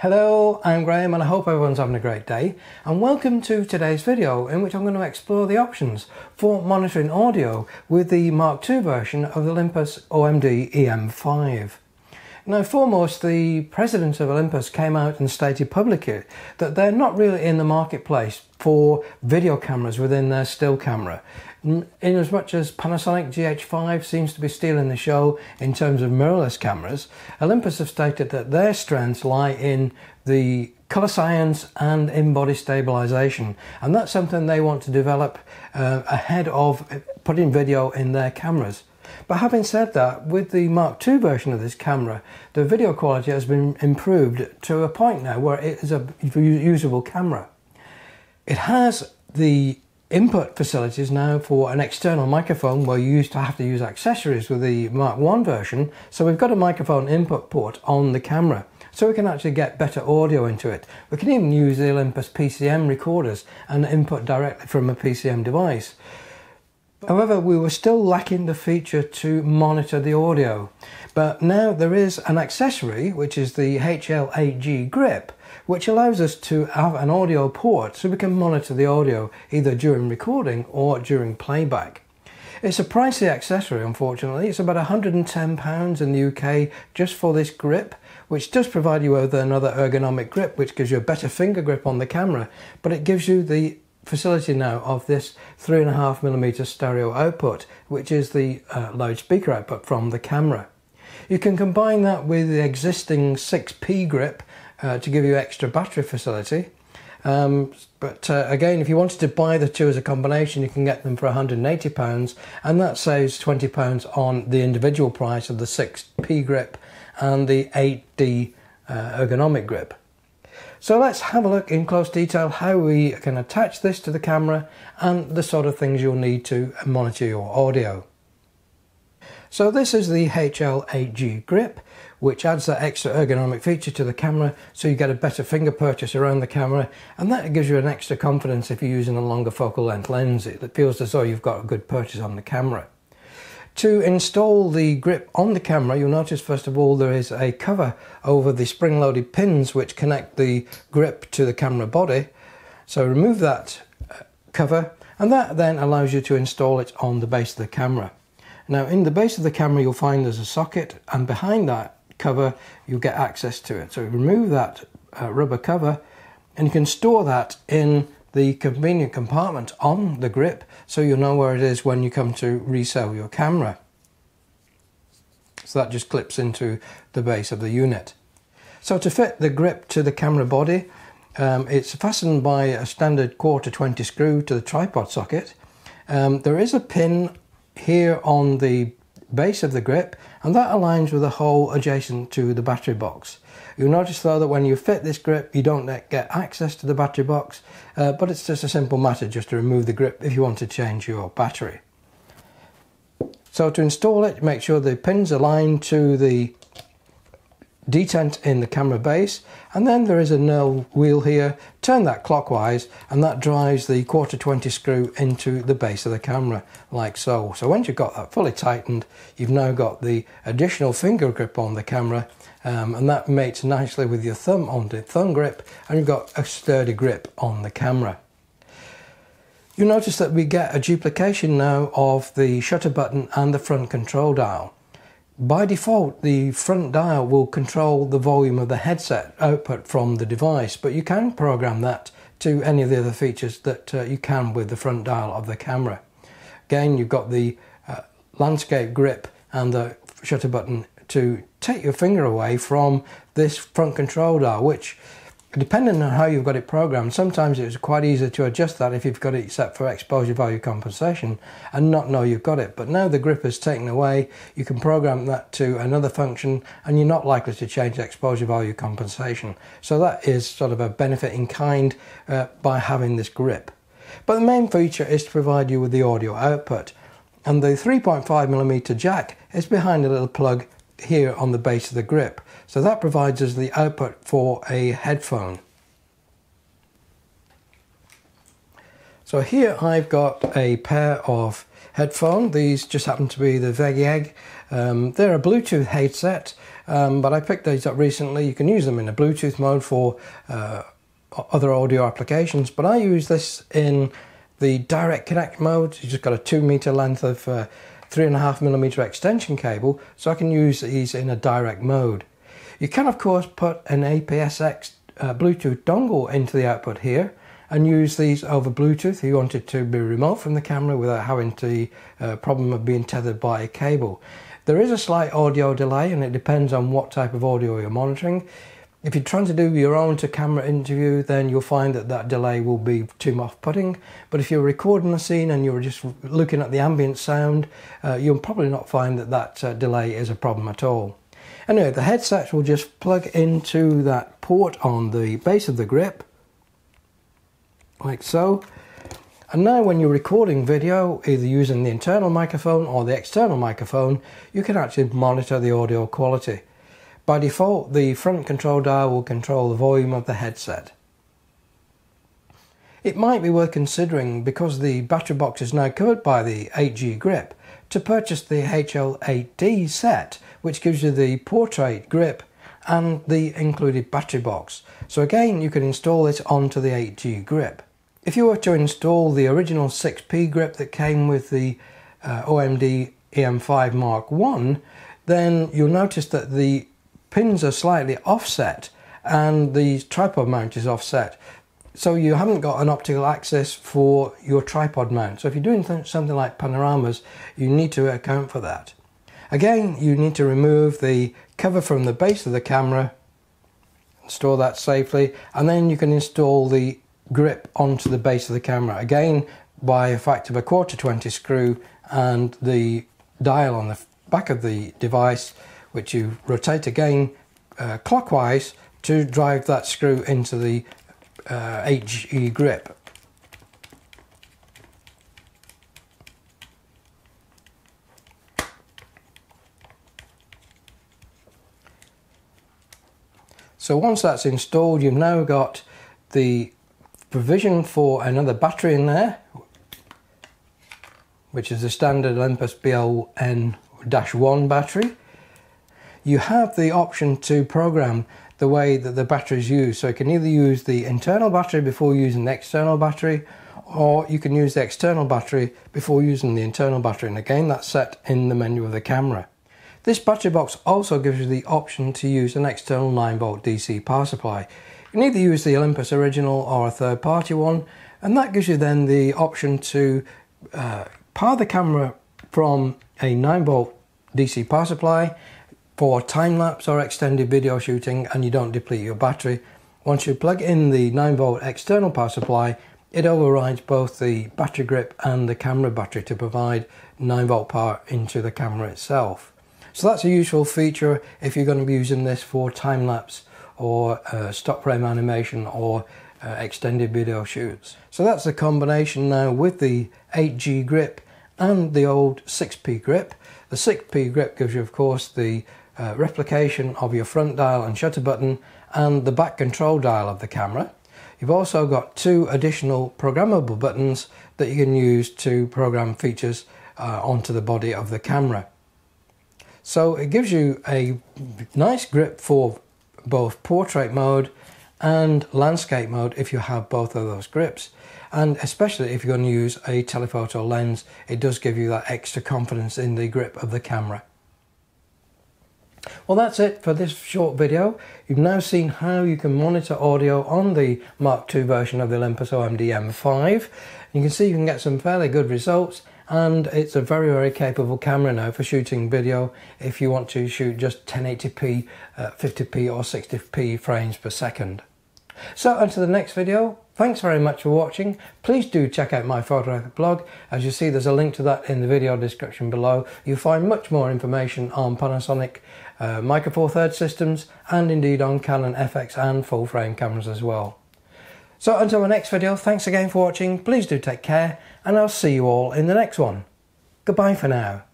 Hello, I'm Graham and I hope everyone's having a great day and welcome to today's video in which I'm going to explore the options for monitoring audio with the Mark II version of the Olympus OMD EM5. Now foremost, the president of Olympus came out and stated publicly that they're not really in the marketplace for video cameras within their still camera in as much as Panasonic GH5 seems to be stealing the show in terms of mirrorless cameras, Olympus have stated that their strengths lie in the color science and in-body stabilization and that's something they want to develop uh, ahead of putting video in their cameras. But having said that, with the Mark II version of this camera, the video quality has been improved to a point now where it is a usable camera. It has the input facilities now for an external microphone where you used to have to use accessories with the Mark 1 version. So we've got a microphone input port on the camera so we can actually get better audio into it. We can even use the Olympus PCM recorders and input directly from a PCM device. However, we were still lacking the feature to monitor the audio. But now there is an accessory, which is the HLD-8G grip, which allows us to have an audio port so we can monitor the audio either during recording or during playback. It's a pricey accessory, unfortunately. It's about £110 in the UK just for this grip, which does provide you with another ergonomic grip, which gives you a better finger grip on the camera, but it gives you the facility now of this 3.5mm stereo output, which is the uh, loudspeaker output from the camera. You can combine that with the existing 6P grip uh, to give you extra battery facility. Um, but uh, again, if you wanted to buy the two as a combination, you can get them for £180 and that saves £20 on the individual price of the 6P grip and the 8G uh, ergonomic grip. So let's have a look in close detail how we can attach this to the camera and the sort of things you'll need to monitor your audio. So this is the HLD-8G grip which adds that extra ergonomic feature to the camera so you get a better finger purchase around the camera and that gives you an extra confidence if you're using a longer focal length lens. It feels as though you've got a good purchase on the camera. To install the grip on the camera, you'll notice first of all there is a cover over the spring-loaded pins which connect the grip to the camera body. So remove that uh, cover and that then allows you to install it on the base of the camera. Now in the base of the camera you'll find there's a socket and behind that cover you'll get access to it. So remove that uh, rubber cover and you can store that in the convenient compartment on the grip so you'll know where it is when you come to resell your camera. So that just clips into the base of the unit. So to fit the grip to the camera body, um, it's fastened by a standard quarter 20 screw to the tripod socket. Um, there is a pin here on the base of the grip and that aligns with a hole adjacent to the battery box. You'll notice though that when you fit this grip you don't get access to the battery box uh, but it's just a simple matter just to remove the grip if you want to change your battery. So to install it make sure the pins align to the detent in the camera base and then there is a knurled wheel here. Turn that clockwise and that drives the quarter 20 screw into the base of the camera like so. So once you've got that fully tightened you've now got the additional finger grip on the camera um, and that mates nicely with your thumb on the thumb grip and you've got a sturdy grip on the camera. You'll notice that we get a duplication now of the shutter button and the front control dial. By default, the front dial will control the volume of the headset output from the device, but you can program that to any of the other features that uh, you can with the front dial of the camera. Again, you've got the uh, landscape grip and the shutter button to take your finger away from this front control dial, which Depending on how you've got it programmed, sometimes it's quite easy to adjust that if you've got it set for exposure value compensation and not know you've got it. But now the grip is taken away, you can program that to another function and you're not likely to change exposure value compensation. So that is sort of a benefit in kind uh, by having this grip. But the main feature is to provide you with the audio output. And the 3.5mm jack is behind a little plug here on the base of the grip. So that provides us the output for a headphone. So here I've got a pair of headphones. These just happen to be the VEGAG. Um, they're a Bluetooth headset. um, but I picked these up recently. You can use them in a Bluetooth mode for uh, other audio applications, but I use this in the direct connect mode. You've just got a two meter length of uh, three and a half millimeter extension cable, so I can use these in a direct mode. You can of course put an aptX uh, Bluetooth dongle into the output here and use these over Bluetooth if you want it to be remote from the camera without having the uh, problem of being tethered by a cable. There is a slight audio delay and it depends on what type of audio you're monitoring. If you're trying to do your own to camera interview, then you'll find that that delay will be too off putting. But if you're recording a scene and you're just looking at the ambient sound, uh, you'll probably not find that that uh, delay is a problem at all. Anyway, the headset will just plug into that port on the base of the grip, like so. And now when you're recording video, either using the internal microphone or the external microphone, you can actually monitor the audio quality. By default, the front control dial will control the volume of the headset. It might be worth considering, because the battery box is now covered by the 8G grip, to purchase the HL8D set, which gives you the portrait grip and the included battery box. So again, you can install it onto the 8G grip. If you were to install the original 6P grip that came with the uh, OMD EM5 Mark I, then you'll notice that the pins are slightly offset and the tripod mount is offset. So you haven't got an optical axis for your tripod mount. So if you're doing something like panoramas, you need to account for that. Again, you need to remove the cover from the base of the camera, store that safely, and then you can install the grip onto the base of the camera. Again, by a factor of a quarter 20 screw and the dial on the back of the device, which you rotate again uh, clockwise to drive that screw into the uh, HE grip. So once that's installed, you've now got the provision for another battery in there, which is the standard Olympus BLN-1 battery. You have the option to program the way that the battery is used. So you can either use the internal battery before using the external battery, or you can use the external battery before using the internal battery. And again, that's set in the menu of the camera. This battery box also gives you the option to use an external 9 volt DC power supply. You can either use the Olympus original or a third party one, and that gives you then the option to uh, power the camera from a 9 volt DC power supply for time lapse or extended video shooting and you don't deplete your battery. Once you plug in the 9 volt external power supply, it overrides both the battery grip and the camera battery to provide 9 volt power into the camera itself. So that's a useful feature if you're going to be using this for time lapse or uh, stop frame animation or uh, extended video shoots. So that's the combination now with the 8G grip and the old 6P grip. The 6P grip gives you of course the uh, replication of your front dial and shutter button and the back control dial of the camera. You've also got two additional programmable buttons that you can use to program features uh, onto the body of the camera. So it gives you a nice grip for both portrait mode and landscape mode if you have both of those grips. And especially if you're going to use a telephoto lens, it does give you that extra confidence in the grip of the camera. Well that's it for this short video. You've now seen how you can monitor audio on the Mark II version of the Olympus OMD M5. You can see you can get some fairly good results and it's a very very capable camera now for shooting video if you want to shoot just 1080p, uh, 50p or 60p frames per second. So until the next video, thanks very much for watching. Please do check out my photographic blog. As you see, there's a link to that in the video description below. You'll find much more information on Panasonic uh, Micro Four Thirds systems and indeed on Canon FX and full frame cameras as well. So until the next video, thanks again for watching. Please do take care and I'll see you all in the next one. Goodbye for now.